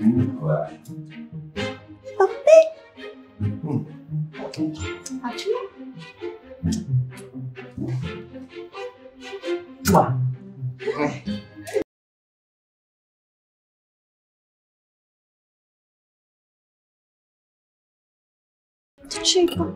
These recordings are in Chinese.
嗯，乖。宝贝，嗯，好吃吗？哇，再吃一口。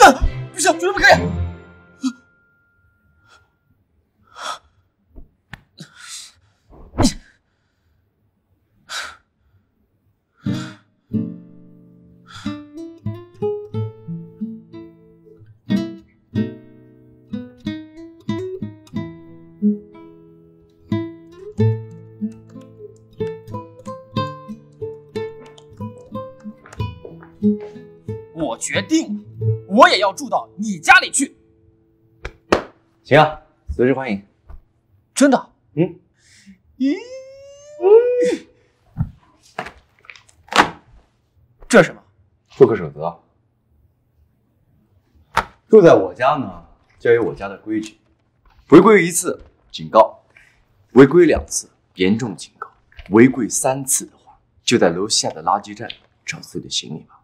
啊！不行，绝对不可以！我决定了，我也要住到你家里去。行啊，随时欢迎。真的？嗯。咦？这是什么？做客守则。住在我家呢，就要有我家的规矩。违规一次，警告；违规两次，严重警告；违规三次的话，就在楼下的垃圾站找自己的行李吧。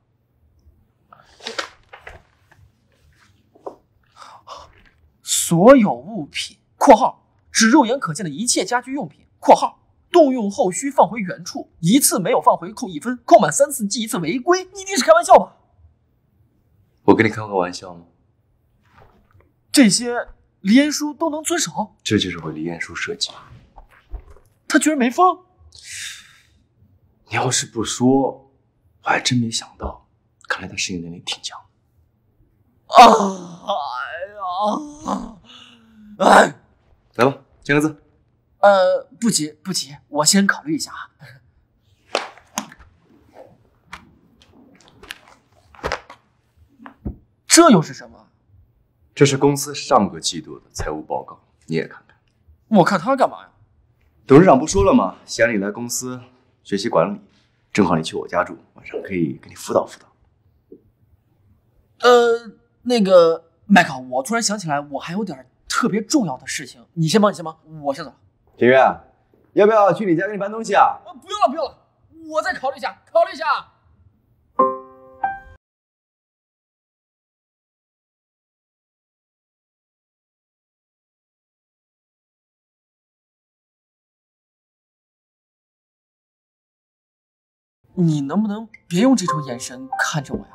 所有物品（括号指肉眼可见的一切家居用品）（括号动用后需放回原处，一次没有放回扣一分，扣满三次记一次违规）。你一定是开玩笑吧？我跟你开个玩笑吗？这些离言书都能遵守？这就是我离言书设计。他居然没疯！你要是不说，我还真没想到。看来他适应能力挺强。啊！哎呀！哎，来吧，签个字。呃，不急不急，我先考虑一下啊。这又是什么？这是公司上个季度的财务报告，你也看看。我看他干嘛呀？董事长不说了吗？想你来公司学习管理，正好你去我家住，晚上可以给你辅导辅导。呃，那个麦克，我突然想起来，我还有点特别重要的事情，你先忙，你先忙，我先走。田月，要不要去你家给你搬东西啊？啊，不用了，不用了，我再考虑一下，考虑一下。你能不能别用这种眼神看着我呀？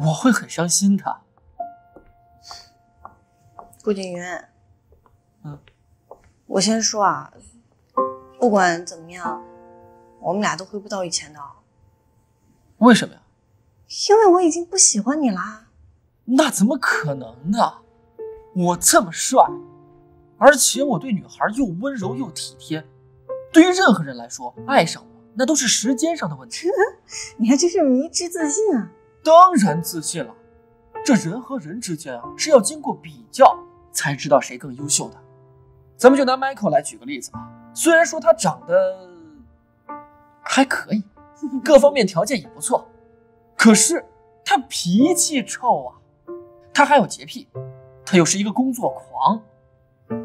我会很伤心的。顾景云，嗯，我先说啊，不管怎么样，我们俩都回不到以前的。为什么呀？因为我已经不喜欢你啦。那怎么可能呢？我这么帅，而且我对女孩又温柔又体贴，对于任何人来说，爱上我那都是时间上的问题。你还真是迷之自信啊！当然自信了，这人和人之间啊是要经过比较才知道谁更优秀的。咱们就拿 Michael 来举个例子吧，虽然说他长得还可以，各方面条件也不错，可是他脾气臭啊，他还有洁癖，他又是一个工作狂，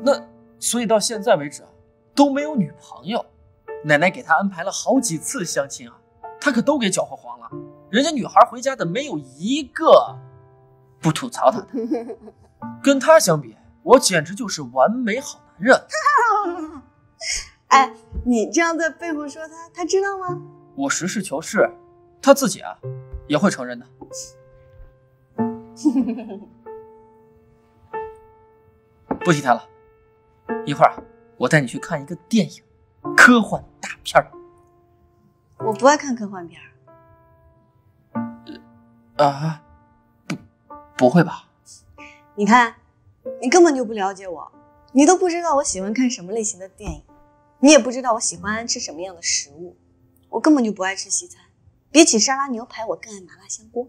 那所以到现在为止啊都没有女朋友。奶奶给他安排了好几次相亲啊，他可都给搅和黄了。人家女孩回家的没有一个不吐槽他的，跟他相比，我简直就是完美好男人。哎，你这样在背后说他，他知道吗？我实事求是，他自己啊也会承认的。不提他了，一会儿我带你去看一个电影，科幻大片儿。我不爱看科幻片儿。啊，不，不会吧？你看，你根本就不了解我，你都不知道我喜欢看什么类型的电影，你也不知道我喜欢吃什么样的食物，我根本就不爱吃西餐，比起沙拉牛排，我更爱麻辣香锅。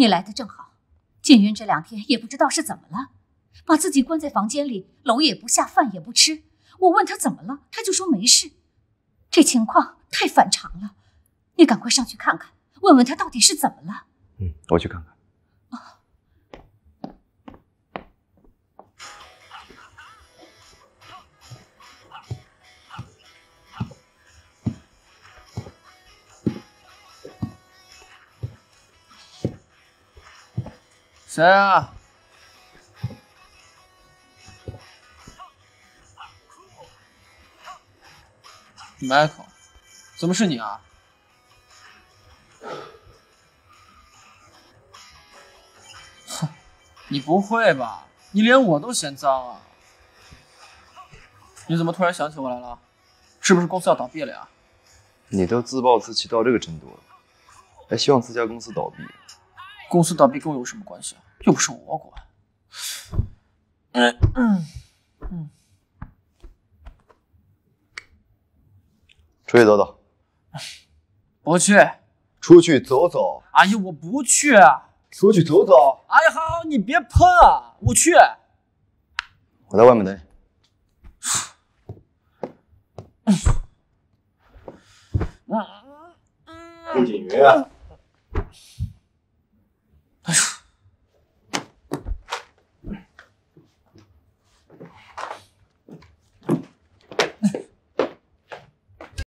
你来的正好。静云这两天也不知道是怎么了，把自己关在房间里，楼也不下，饭也不吃。我问他怎么了，他就说没事。这情况太反常了，你赶快上去看看，问问他到底是怎么了。嗯，我去看看。谁啊？Michael，怎么是你啊？哼，你不会吧？你连我都嫌脏啊？你怎么突然想起我来了？是不是公司要倒闭了呀？你都自暴自弃到这个程度了，还希望自家公司倒闭？公司倒闭跟我有什么关系啊？又不是我管。嗯嗯嗯，出去走走。不去。出去走走。哎呀，我不去。出去走走。哎呀，好，你别喷啊！我去。我在外面等你。嗯顾景云。